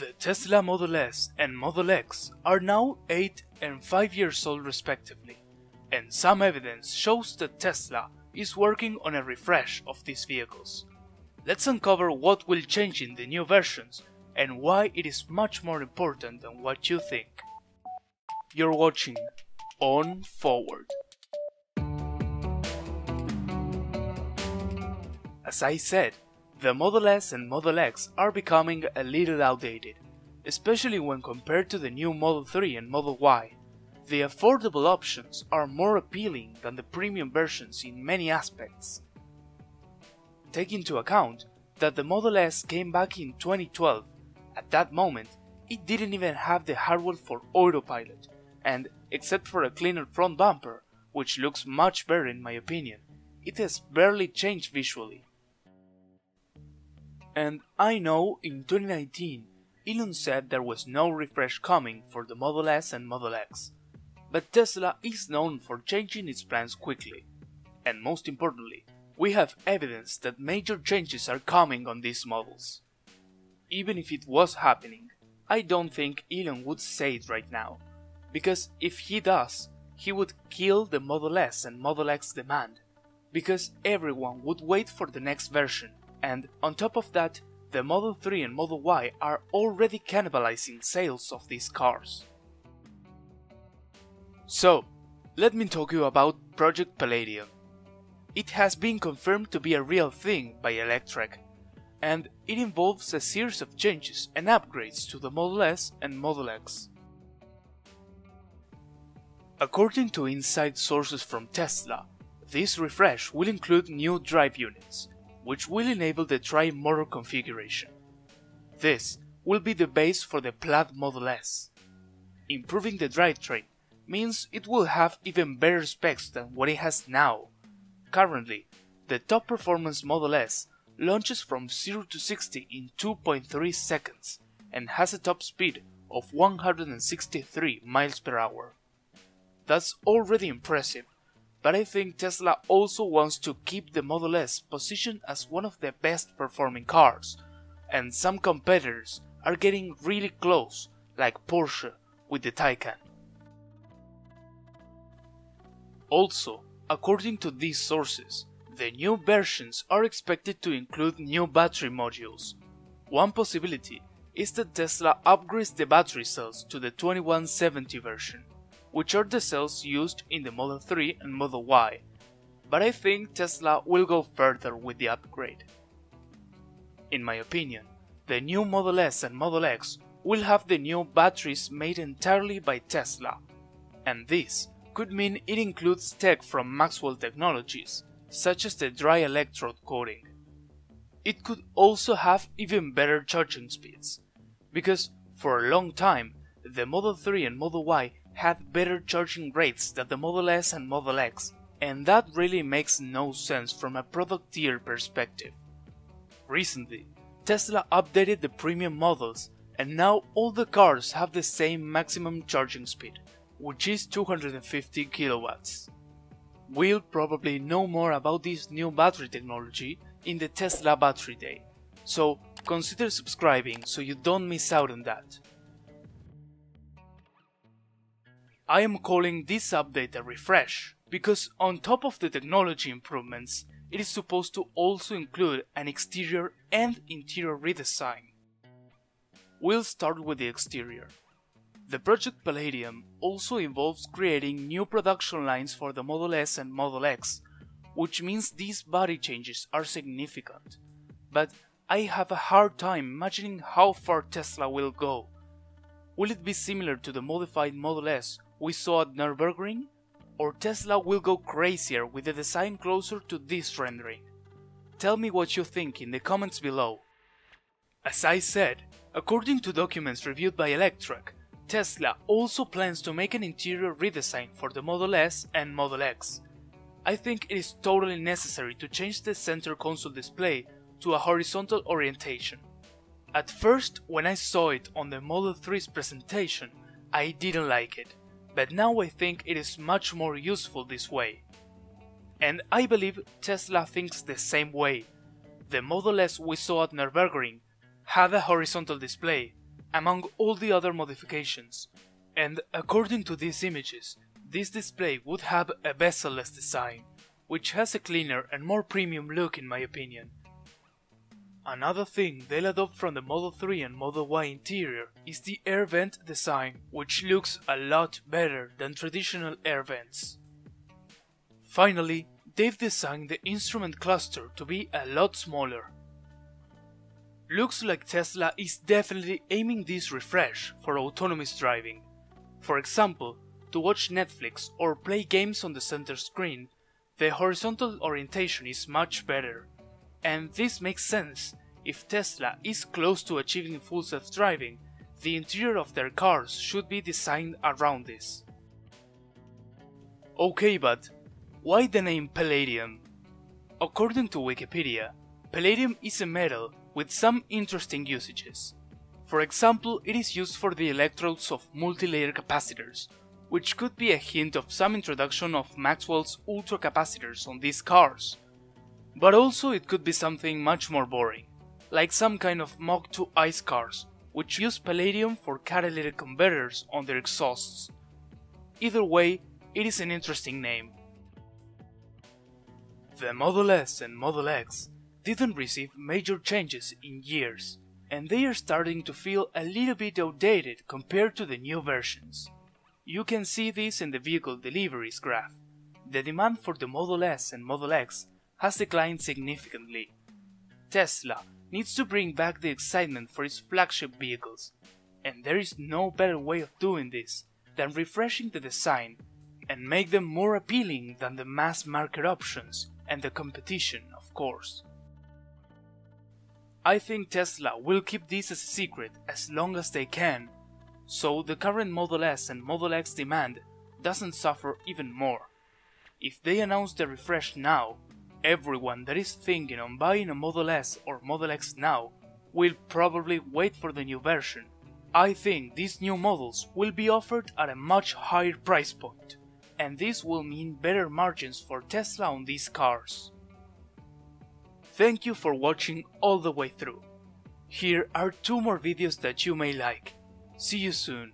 The Tesla Model S and Model X are now 8 and 5 years old respectively, and some evidence shows that Tesla is working on a refresh of these vehicles. Let's uncover what will change in the new versions and why it is much more important than what you think. You're watching On Forward. As I said, the Model S and Model X are becoming a little outdated, especially when compared to the new Model 3 and Model Y. The affordable options are more appealing than the premium versions in many aspects. Take into account that the Model S came back in 2012. At that moment, it didn't even have the hardware for autopilot, and except for a cleaner front bumper, which looks much better in my opinion, it has barely changed visually. And I know in 2019, Elon said there was no refresh coming for the Model S and Model X. But Tesla is known for changing its plans quickly. And most importantly, we have evidence that major changes are coming on these models. Even if it was happening, I don't think Elon would say it right now. Because if he does, he would kill the Model S and Model X demand. Because everyone would wait for the next version and on top of that, the Model 3 and Model Y are already cannibalizing sales of these cars. So, let me talk you about Project Palladium. It has been confirmed to be a real thing by Electrek, and it involves a series of changes and upgrades to the Model S and Model X. According to inside sources from Tesla, this refresh will include new drive units, which will enable the tri-motor configuration. This will be the base for the Plaid Model S. Improving the drivetrain means it will have even better specs than what it has now. Currently, the top performance Model S launches from 0 to 60 in 2.3 seconds and has a top speed of 163 miles per hour. That's already impressive but I think Tesla also wants to keep the Model S positioned as one of the best performing cars, and some competitors are getting really close, like Porsche with the Taycan. Also, according to these sources, the new versions are expected to include new battery modules. One possibility is that Tesla upgrades the battery cells to the 2170 version which are the cells used in the Model 3 and Model Y, but I think Tesla will go further with the upgrade. In my opinion, the new Model S and Model X will have the new batteries made entirely by Tesla, and this could mean it includes tech from Maxwell Technologies, such as the dry electrode coating. It could also have even better charging speeds, because for a long time the Model 3 and Model Y had better charging rates than the Model S and Model X, and that really makes no sense from a product tier perspective. Recently, Tesla updated the premium models, and now all the cars have the same maximum charging speed, which is 250 kilowatts. We'll probably know more about this new battery technology in the Tesla Battery Day, so consider subscribing so you don't miss out on that. I am calling this update a refresh, because on top of the technology improvements, it is supposed to also include an exterior and interior redesign. We'll start with the exterior. The Project Palladium also involves creating new production lines for the Model S and Model X, which means these body changes are significant. But I have a hard time imagining how far Tesla will go. Will it be similar to the modified Model S we saw at Nürburgring? Or Tesla will go crazier with the design closer to this rendering? Tell me what you think in the comments below. As I said, according to documents reviewed by Electrek, Tesla also plans to make an interior redesign for the Model S and Model X. I think it is totally necessary to change the center console display to a horizontal orientation. At first, when I saw it on the Model 3's presentation, I didn't like it but now I think it is much more useful this way. And I believe Tesla thinks the same way. The Model S we saw at Nürburgring had a horizontal display, among all the other modifications, and according to these images, this display would have a bezel-less design, which has a cleaner and more premium look in my opinion. Another thing they'll adopt from the Model 3 and Model Y interior is the air vent design, which looks a lot better than traditional air vents. Finally, they've designed the instrument cluster to be a lot smaller. Looks like Tesla is definitely aiming this refresh for autonomous driving. For example, to watch Netflix or play games on the center screen, the horizontal orientation is much better. And this makes sense if Tesla is close to achieving full self driving, the interior of their cars should be designed around this. Okay, but why the name Palladium? According to Wikipedia, Palladium is a metal with some interesting usages. For example, it is used for the electrodes of multi-layer capacitors, which could be a hint of some introduction of Maxwell's ultracapacitors on these cars. But also it could be something much more boring, like some kind of Mach 2 ice cars, which use palladium for catalytic converters on their exhausts. Either way, it is an interesting name. The Model S and Model X didn't receive major changes in years, and they are starting to feel a little bit outdated compared to the new versions. You can see this in the vehicle deliveries graph. The demand for the Model S and Model X has declined significantly. Tesla needs to bring back the excitement for its flagship vehicles, and there is no better way of doing this than refreshing the design and make them more appealing than the mass market options and the competition, of course. I think Tesla will keep this as a secret as long as they can, so the current Model S and Model X demand doesn't suffer even more. If they announce the refresh now, Everyone that is thinking on buying a Model S or Model X now will probably wait for the new version. I think these new models will be offered at a much higher price point, and this will mean better margins for Tesla on these cars. Thank you for watching all the way through. Here are two more videos that you may like. See you soon.